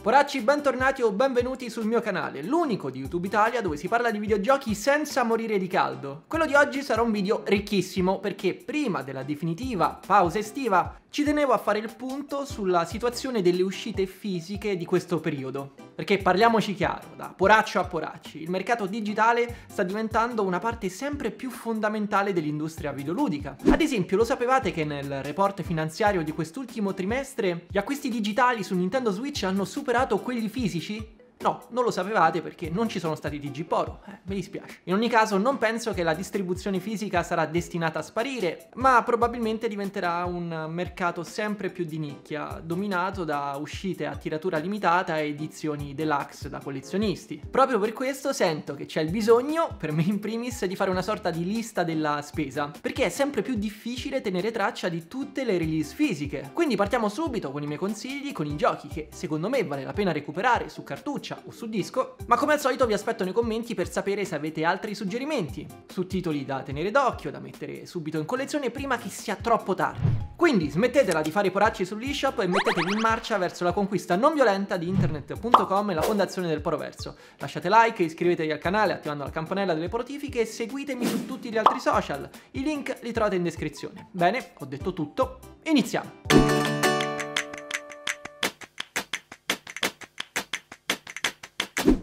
Poracci, bentornati o benvenuti sul mio canale, l'unico di YouTube Italia dove si parla di videogiochi senza morire di caldo. Quello di oggi sarà un video ricchissimo perché prima della definitiva pausa estiva ci tenevo a fare il punto sulla situazione delle uscite fisiche di questo periodo. Perché parliamoci chiaro, da poraccio a poracci, il mercato digitale sta diventando una parte sempre più fondamentale dell'industria videoludica. Ad esempio, lo sapevate che nel report finanziario di quest'ultimo trimestre gli acquisti digitali su Nintendo Switch hanno superato quelli fisici? No, non lo sapevate perché non ci sono stati Digiporo, eh, mi dispiace. In ogni caso non penso che la distribuzione fisica sarà destinata a sparire, ma probabilmente diventerà un mercato sempre più di nicchia, dominato da uscite a tiratura limitata e edizioni deluxe da collezionisti. Proprio per questo sento che c'è il bisogno, per me in primis, di fare una sorta di lista della spesa, perché è sempre più difficile tenere traccia di tutte le release fisiche. Quindi partiamo subito con i miei consigli, con i giochi che secondo me vale la pena recuperare su cartuccia cartuccia o su disco, ma come al solito vi aspetto nei commenti per sapere se avete altri suggerimenti, su titoli da tenere d'occhio, da mettere subito in collezione prima che sia troppo tardi. Quindi smettetela di fare i poracci sull'eShop e mettetevi in marcia verso la conquista non violenta di internet.com e la fondazione del Poroverso. Lasciate like, iscrivetevi al canale attivando la campanella delle notifiche e seguitemi su tutti gli altri social. I link li trovate in descrizione. Bene, ho detto tutto, iniziamo!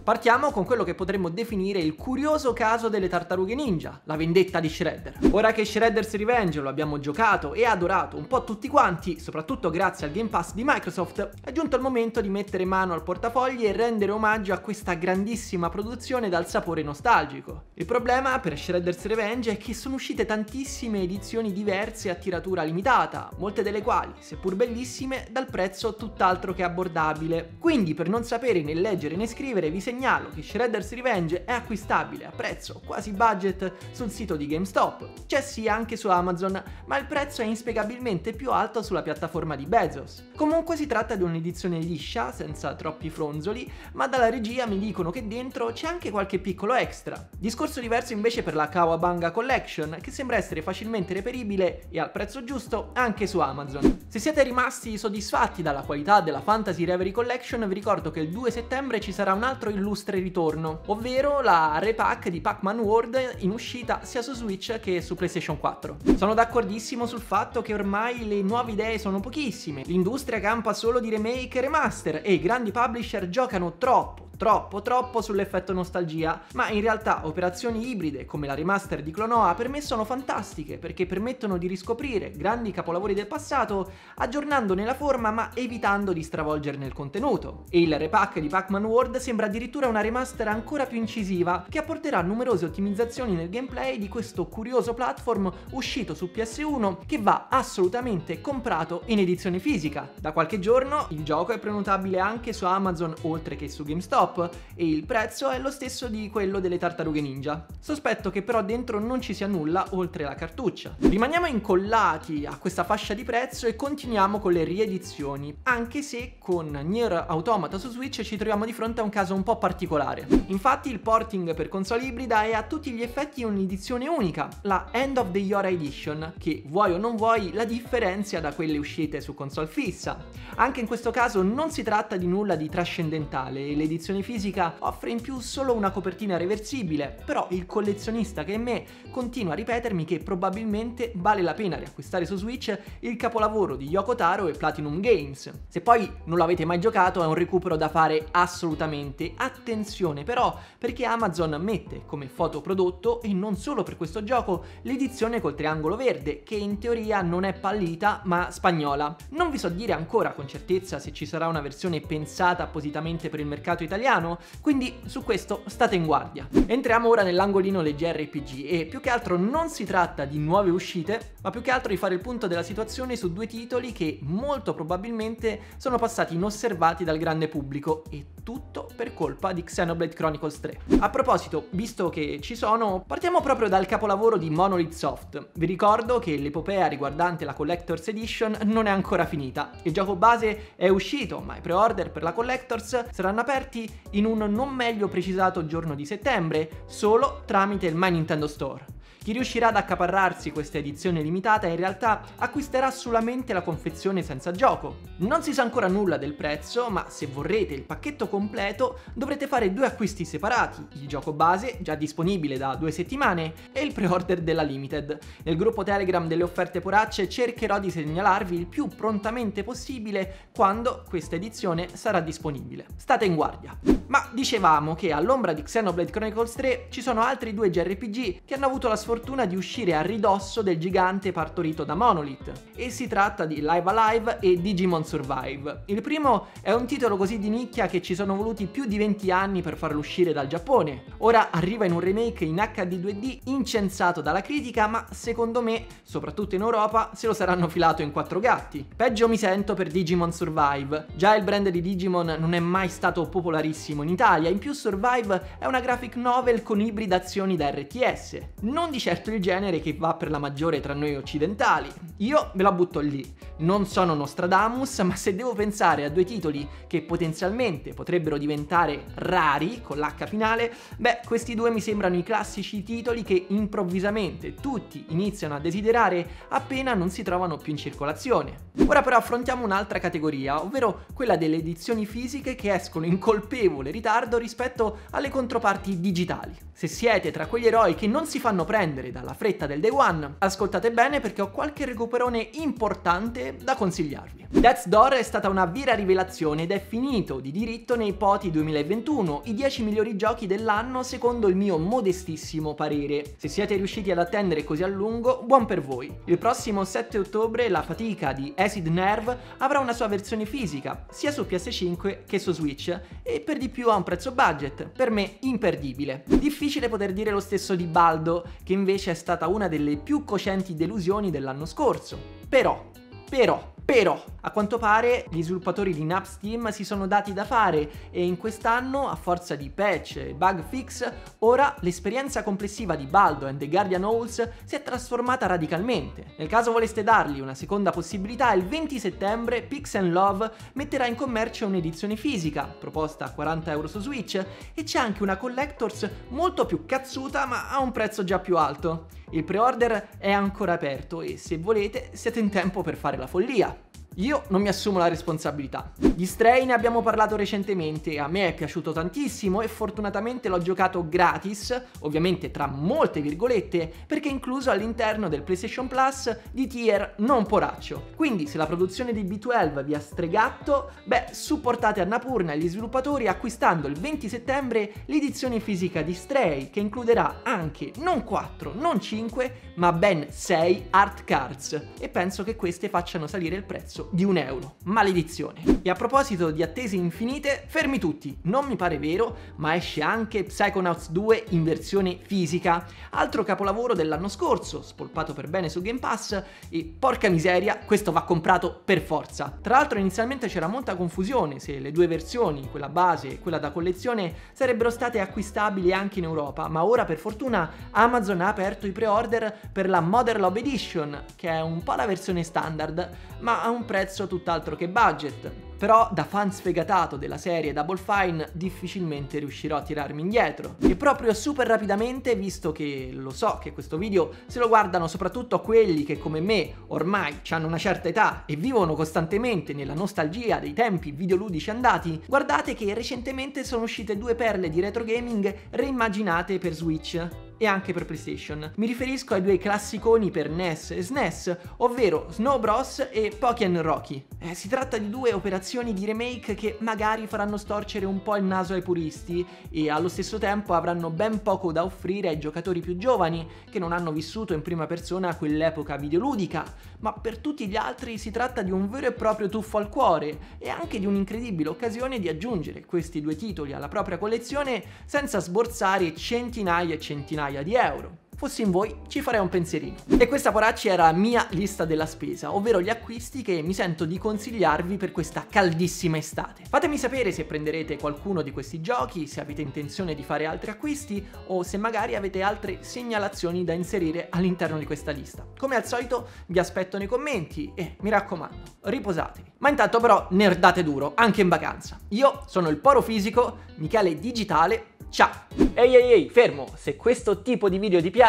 Partiamo con quello che potremmo definire il curioso caso delle tartarughe ninja, la vendetta di Shredder. Ora che Shredder's Revenge lo abbiamo giocato e adorato un po' tutti quanti, soprattutto grazie al Game Pass di Microsoft, è giunto il momento di mettere mano al portafogli e rendere omaggio a questa grandissima produzione dal sapore nostalgico. Il problema per Shredder's Revenge è che sono uscite tantissime edizioni diverse a tiratura limitata, molte delle quali, seppur bellissime, dal prezzo tutt'altro che abbordabile. Quindi per non sapere né leggere né scrivere vi segnalo segnalo che Shredder's Revenge è acquistabile a prezzo quasi budget sul sito di GameStop. C'è sì anche su Amazon, ma il prezzo è inspiegabilmente più alto sulla piattaforma di Bezos. Comunque si tratta di un'edizione liscia, senza troppi fronzoli, ma dalla regia mi dicono che dentro c'è anche qualche piccolo extra. Discorso diverso invece per la Kawabanga Collection, che sembra essere facilmente reperibile e al prezzo giusto anche su Amazon. Se siete rimasti soddisfatti dalla qualità della Fantasy Reverie Collection, vi ricordo che il 2 settembre ci sarà un altro illustrato illustre ritorno, ovvero la repack di Pac-Man World in uscita sia su Switch che su PlayStation 4. Sono d'accordissimo sul fatto che ormai le nuove idee sono pochissime, l'industria campa solo di remake e remaster e i grandi publisher giocano troppo troppo troppo sull'effetto nostalgia, ma in realtà operazioni ibride come la remaster di Clonoa per me sono fantastiche perché permettono di riscoprire grandi capolavori del passato aggiornandone la forma ma evitando di stravolgerne il contenuto. E il repack di Pac-Man World sembra addirittura una remaster ancora più incisiva che apporterà numerose ottimizzazioni nel gameplay di questo curioso platform uscito su PS1 che va assolutamente comprato in edizione fisica. Da qualche giorno il gioco è prenotabile anche su Amazon oltre che su GameStop Shop e il prezzo è lo stesso di quello delle tartarughe ninja. Sospetto che però dentro non ci sia nulla oltre la cartuccia. Rimaniamo incollati a questa fascia di prezzo e continuiamo con le riedizioni, anche se con Nier Automata su Switch ci troviamo di fronte a un caso un po' particolare. Infatti il porting per console ibrida è a tutti gli effetti un'edizione unica, la End of the Yora Edition, che vuoi o non vuoi la differenzia da quelle uscite su console fissa. Anche in questo caso non si tratta di nulla di trascendentale e l'edizione edizione fisica offre in più solo una copertina reversibile, però il collezionista che è me continua a ripetermi che probabilmente vale la pena riacquistare su Switch il capolavoro di Yoko Taro e Platinum Games. Se poi non l'avete mai giocato è un recupero da fare assolutamente. Attenzione però perché Amazon mette come fotoprodotto e non solo per questo gioco l'edizione col triangolo verde che in teoria non è pallita ma spagnola. Non vi so dire ancora con certezza se ci sarà una versione pensata appositamente per il mercato italiano italiano, quindi su questo state in guardia. Entriamo ora nell'angolino legge RPG e più che altro non si tratta di nuove uscite, ma più che altro di fare il punto della situazione su due titoli che molto probabilmente sono passati inosservati dal grande pubblico e tutto per colpa di Xenoblade Chronicles 3. A proposito, visto che ci sono, partiamo proprio dal capolavoro di Monolith Soft. Vi ricordo che l'epopea riguardante la Collector's Edition non è ancora finita. Il gioco base è uscito, ma i pre-order per la Collector's saranno aperti in un non meglio precisato giorno di settembre, solo tramite il My Nintendo Store. Chi riuscirà ad accaparrarsi questa edizione limitata in realtà acquisterà solamente la confezione senza gioco. Non si sa ancora nulla del prezzo, ma se vorrete il pacchetto completo dovrete fare due acquisti separati, il gioco base, già disponibile da due settimane, e il pre-order della Limited. Nel gruppo Telegram delle offerte poracce cercherò di segnalarvi il più prontamente possibile quando questa edizione sarà disponibile. State in guardia. Ma dicevamo che all'ombra di Xenoblade Chronicles 3 ci sono altri due JRPG che hanno avuto la sfortuna di uscire a ridosso del gigante partorito da Monolith. E si tratta di Live Alive e Digimon Survive. Il primo è un titolo così di nicchia che ci sono voluti più di 20 anni per farlo uscire dal Giappone. Ora arriva in un remake in HD 2D incensato dalla critica, ma secondo me, soprattutto in Europa, se lo saranno filato in quattro gatti. Peggio mi sento per Digimon Survive. Già il brand di Digimon non è mai stato popolarissimo in Italia, in più Survive è una graphic novel con ibridazioni da RTS. Non di certo il genere che va per la maggiore tra noi occidentali. Io ve la butto lì. Non sono Nostradamus, ma se devo pensare a due titoli che potenzialmente potrebbero diventare rari con l'H finale, beh, questi due mi sembrano i classici titoli che improvvisamente tutti iniziano a desiderare appena non si trovano più in circolazione. Ora però affrontiamo un'altra categoria, ovvero quella delle edizioni fisiche che escono in colpevole ritardo rispetto alle controparti digitali. Se siete tra quegli eroi che non si fanno prendere dalla fretta del day one, ascoltate bene perché ho qualche recuperone importante da consigliarvi. Death's Door è stata una vera rivelazione ed è finito di diritto nei Poti 2021, i 10 migliori giochi dell'anno secondo il mio modestissimo parere. Se siete riusciti ad attendere così a lungo, buon per voi. Il prossimo 7 ottobre la fatica di Acid Nerve avrà una sua versione fisica, sia su PS5 che su Switch, e per di più a un prezzo budget, per me imperdibile. Difficile poter dire lo stesso di Baldo, che invece è stata una delle più cocenti delusioni dell'anno scorso. Però, però, però, a quanto pare gli sviluppatori di Napsteam si sono dati da fare e in quest'anno, a forza di patch e bug fix, ora l'esperienza complessiva di Baldo and the Guardian Halls si è trasformata radicalmente. Nel caso voleste dargli una seconda possibilità, il 20 settembre Pix Love metterà in commercio un'edizione fisica, proposta a 40 euro su Switch, e c'è anche una Collectors molto più cazzuta ma a un prezzo già più alto. Il pre-order è ancora aperto e se volete siete in tempo per fare la follia. Io non mi assumo la responsabilità. Di Stray ne abbiamo parlato recentemente, a me è piaciuto tantissimo e fortunatamente l'ho giocato gratis, ovviamente tra molte virgolette, perché è incluso all'interno del PlayStation Plus di tier non poraccio. Quindi se la produzione di B12 vi ha stregatto, beh, supportate Annapurna e gli sviluppatori acquistando il 20 settembre l'edizione fisica di Stray, che includerà anche non 4, non 5, ma ben 6 art cards. E penso che queste facciano salire il prezzo di un euro. Maledizione. E a proposito di attese infinite, fermi tutti, non mi pare vero, ma esce anche Psychonauts 2 in versione fisica, altro capolavoro dell'anno scorso, spolpato per bene su Game Pass e porca miseria, questo va comprato per forza. Tra l'altro inizialmente c'era molta confusione se le due versioni, quella base e quella da collezione, sarebbero state acquistabili anche in Europa, ma ora per fortuna Amazon ha aperto i pre-order per la Modern Love Edition, che è un po' la versione standard, ma a un prezzo prezzo tutt'altro che budget. Però da fan sfegatato della serie Double Fine difficilmente riuscirò a tirarmi indietro. E proprio super rapidamente, visto che lo so che questo video se lo guardano soprattutto quelli che come me ormai hanno una certa età e vivono costantemente nella nostalgia dei tempi videoludici andati, guardate che recentemente sono uscite due perle di retro gaming reimmaginate per Switch e anche per PlayStation. Mi riferisco ai due classiconi per NES e SNES, ovvero Snow Bros e Pokémon Rocky. Eh, si tratta di due operazioni di remake che magari faranno storcere un po' il naso ai puristi e allo stesso tempo avranno ben poco da offrire ai giocatori più giovani che non hanno vissuto in prima persona quell'epoca videoludica, ma per tutti gli altri si tratta di un vero e proprio tuffo al cuore e anche di un'incredibile occasione di aggiungere questi due titoli alla propria collezione senza sborsare centinaia e centinaia centinaia di euro. Fossi in voi ci farei un pensierino. E questa poracci era la mia lista della spesa, ovvero gli acquisti che mi sento di consigliarvi per questa caldissima estate. Fatemi sapere se prenderete qualcuno di questi giochi, se avete intenzione di fare altri acquisti o se magari avete altre segnalazioni da inserire all'interno di questa lista. Come al solito vi aspetto nei commenti e mi raccomando, riposatevi. Ma intanto però nerdate duro, anche in vacanza. Io sono il Poro Fisico, Michele Digitale Ciao! Ehi ehi ehi, fermo! Se questo tipo di video ti piace,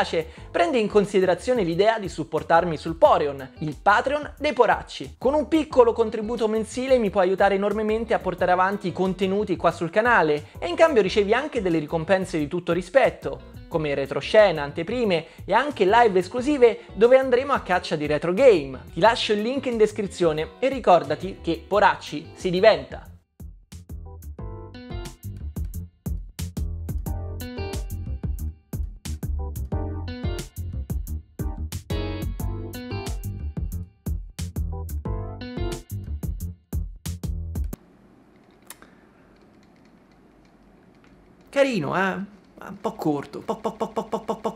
prendi in considerazione l'idea di supportarmi sul Poreon, il Patreon dei poracci. Con un piccolo contributo mensile mi puoi aiutare enormemente a portare avanti i contenuti qua sul canale e in cambio ricevi anche delle ricompense di tutto rispetto come retroscena, anteprime e anche live esclusive dove andremo a caccia di retro game. Ti lascio il link in descrizione e ricordati che poracci si diventa. Carino, eh? Un po' corto, po', po', po', po', po', po',